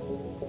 Yeah.